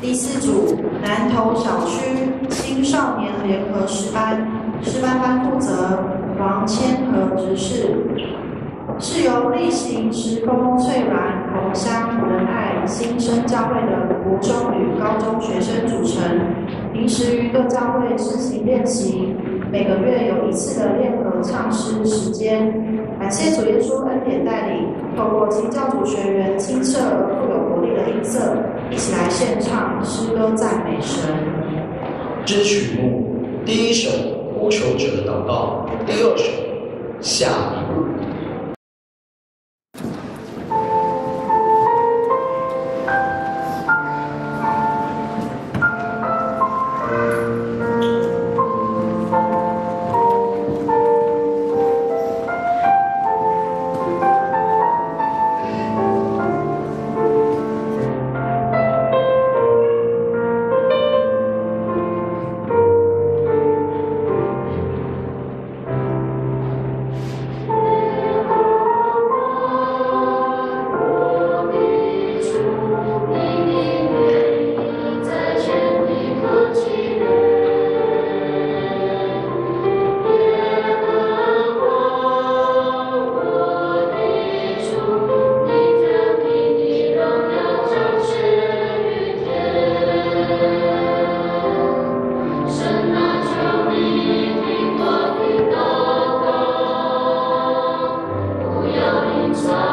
第四组南投小区青少年联合诗班，诗班班负责王千和执事，是由例行职工翠兰、红香、仁爱新生教会的国中与高中学生组成，平时于各教会执行练习，每个月有一次的练合唱诗时间。感谢主耶稣恩典带领，透过新教组学员清澈而富的音色，一起来献唱诗歌赞美神。支曲目第一首呼求者的祷告，第二首下笔。songs.